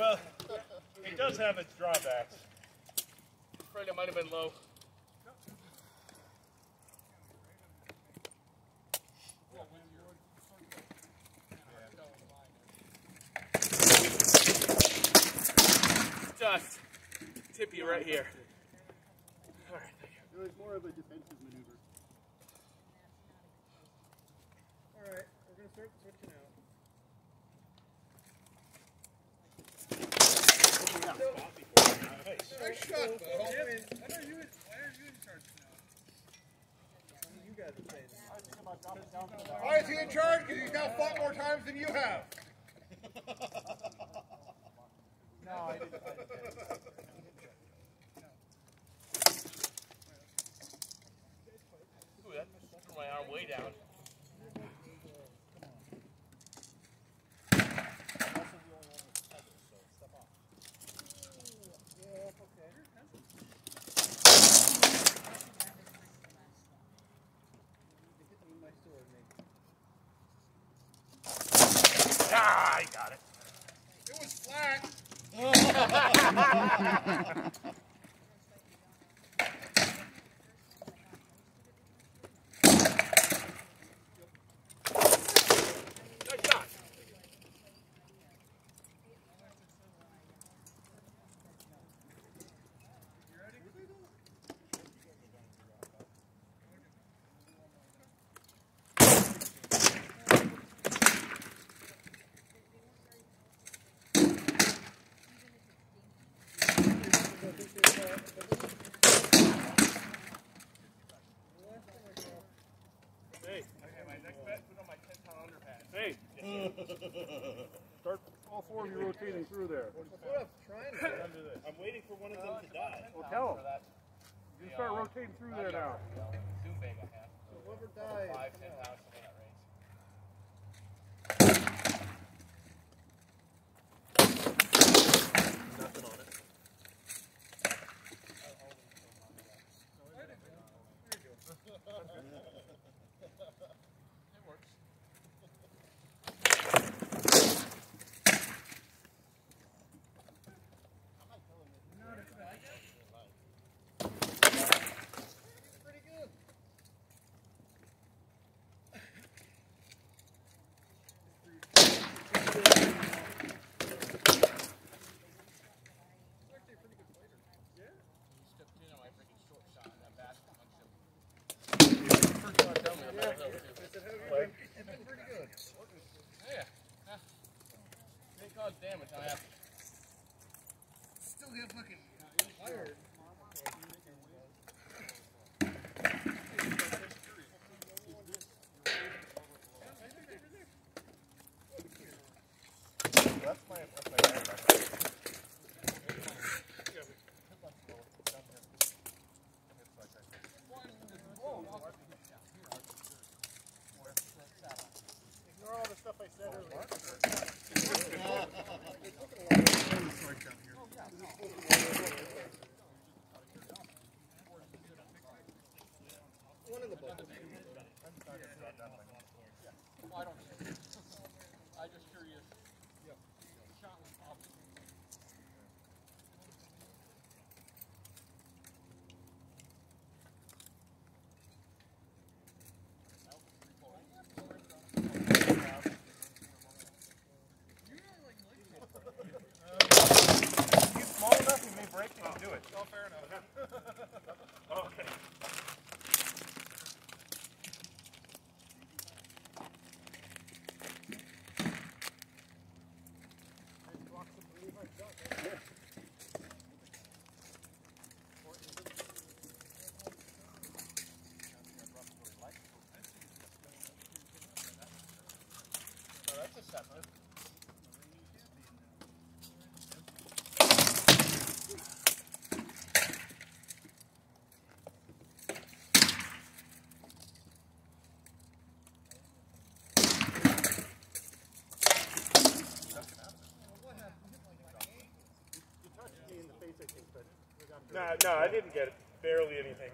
Well, it does have its drawbacks. I'm afraid it might have been low. Just tippy right here. All right, It was more of a defensive maneuver. All right, we're going to start switching out. Why is he in charge? Because he's now fought more times than you have. no, I didn't. I didn't, Ooh, that threw my arm way down. this. Yep. The shot was awful. No, I didn't get it. Barely anything.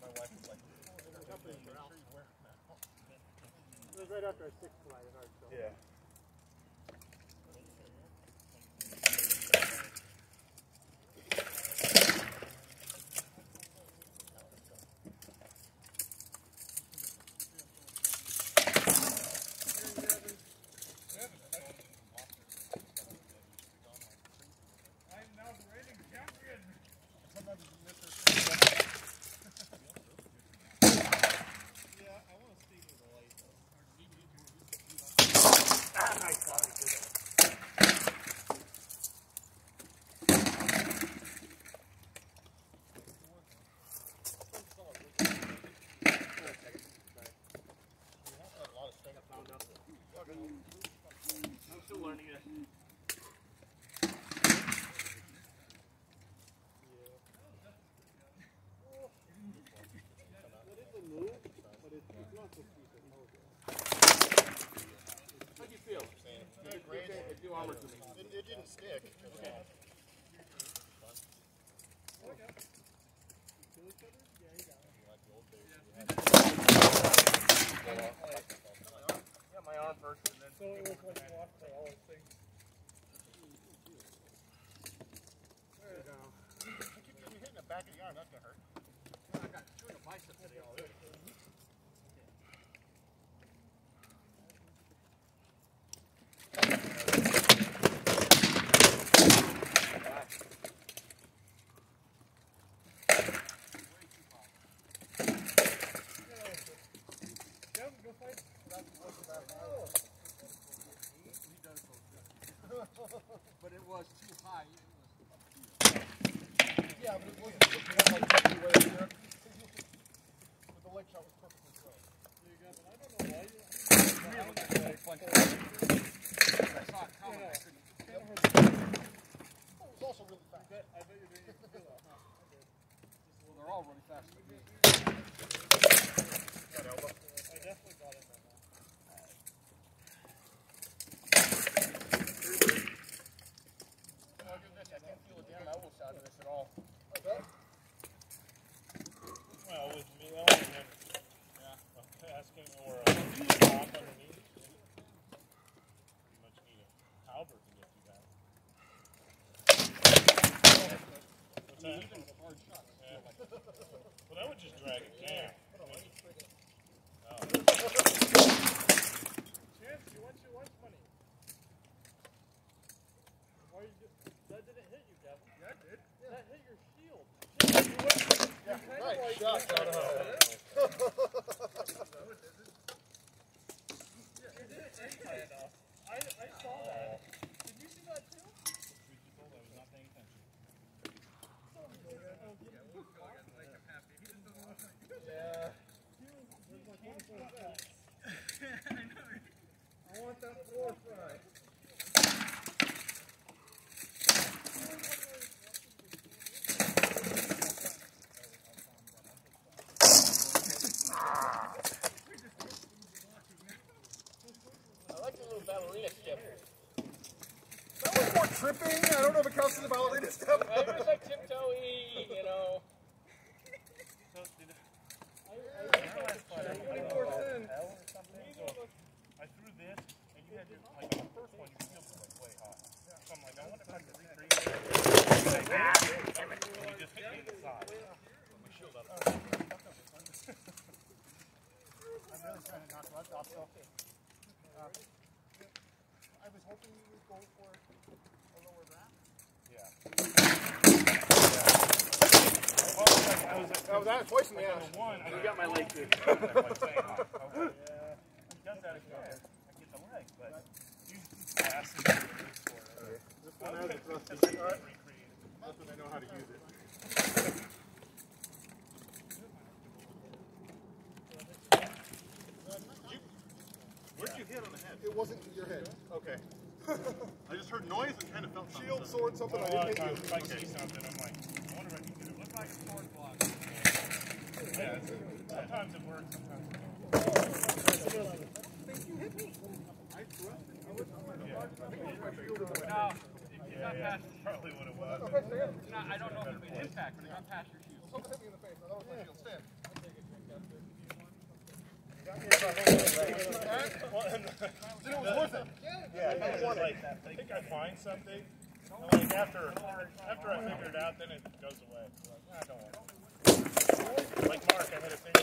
My wife was like, "Make sure you wear it. Was right after our sixth flight in our. Yeah. I'm now the reigning champion. Sometimes you miss her. I'm still learning it. How'd you feel? Good, great. It do armor to me. It, it didn't stick. Yeah. You back of the arm. That's gonna hurt. I got two in the bicep today already. Kevin, go fight. But it was too high. Yeah, but it wasn't. It wasn't like taking away here. But the leg shot was perfectly close. I saw it coming. I couldn't. Oh, it was also really fast. I bet you didn't even feel that. Huh? Well, they're all really fast. I definitely got in there. I'll do this. I can't feel a damn elbow side of this at all. Well, with me, I only went, yeah, asking or a top underneath. Pretty much need a halberd to get through that. What's that? Even hard shots. Yeah. Well, that would just drag it down. Oh. Chance, you want your lunch money? Why you just, that didn't hit you, Gavin. Yeah, it did. That hit your shield. Chance, you went, you kind of like, shot, Donovan. you didn't aim high enough. I, I saw that. Did you see that too? Three people that was not paying attention. I want that floor fry. I like the little ballerina step. That was more tripping. I don't know if it counts as a ballerina step. I was like tiptoey, you know. So did Twenty-four cents. I threw this, and you had to, first one, you still was like way high. So I'm like, I wonder if I can recreate that. Like, ah, damn it. And you just hit me in the side. My shield out of I'm really trying to knock rust off, so. Uh, I was hoping you would go for a lower wrap. Yeah. Well, like, I was like, I was at it twice in the ass. one, I You got my leg too. like, I was like, yeah, he does that again. I get the leg, but you pass it. This one has a thrust. Alright. That's when I know how to use it. Where'd you hit on the head? It wasn't your head. Okay. I just heard noise and kind of felt something. Shield, sword, something. A I lot didn't hit you. if I see something, I'm like, I wonder if I can get it. Look like a sword block. Yeah, it's- sometimes it works, sometimes it don't. No, it, it got past your Probably what it was. It's I don't know if it made impact, but it got past your shoes. Something hit me in the face. I thought it was my shield. Stand. Well, and the- Then it was worth it. Yeah, it was like, I think I find something, and like after, after I figure it out, then it goes away. Like, ah, don't worry. Like Mark, I had a thing,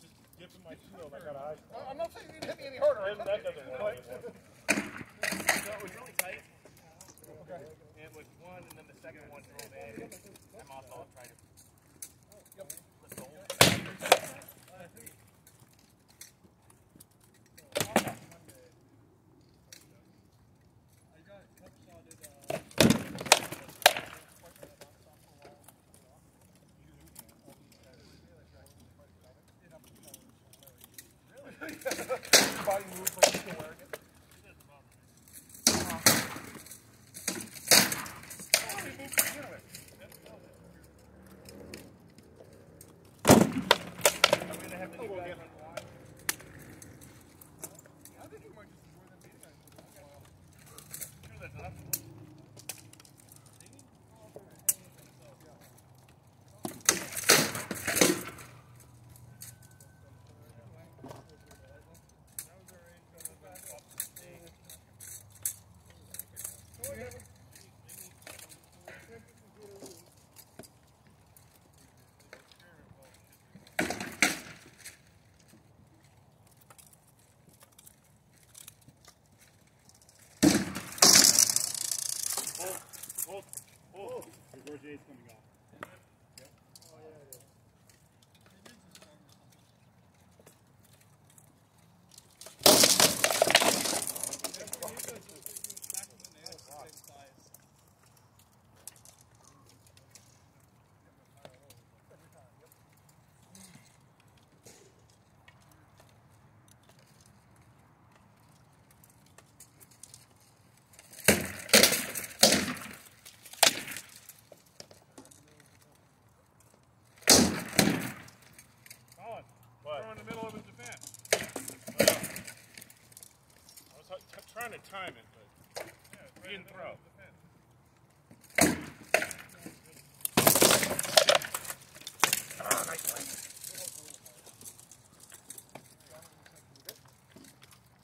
just dipping my shield, I got eyes. I'm not saying you didn't hit me any harder. That, that doesn't work anymore. It was really tight. Okay. It was one, and then the second one drove in. Trying to time it, but Yeah, he didn't throw.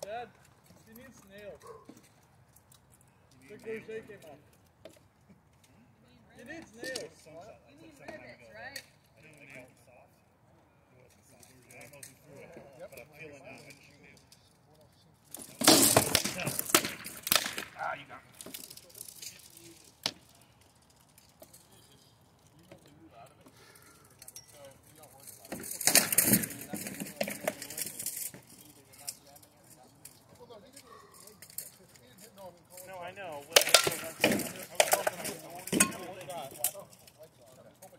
Dad, she needs nails. The crochet came off. She needs nails. You need rivets, right? Ah, you got me. No, I know. Well, I was hoping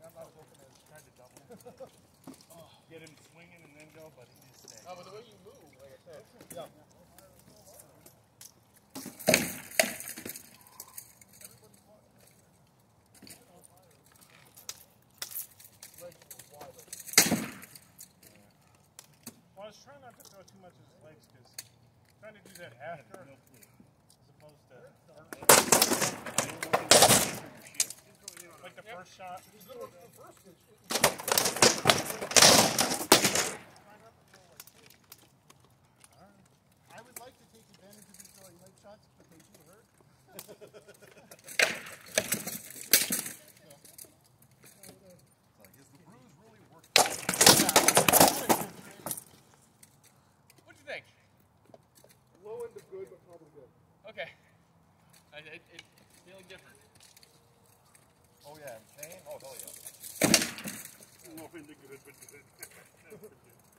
I was tried to double. Get him swinging and then go, but he just stayed. No, I was trying not to throw too much of his legs because trying to do that after as opposed to like the first shot. I would like to take advantage of you throwing leg shots, but they do hurt. What'd you think? Low end of good, but probably good. Okay. I, it, it, feeling different. oh yeah, pain. Oh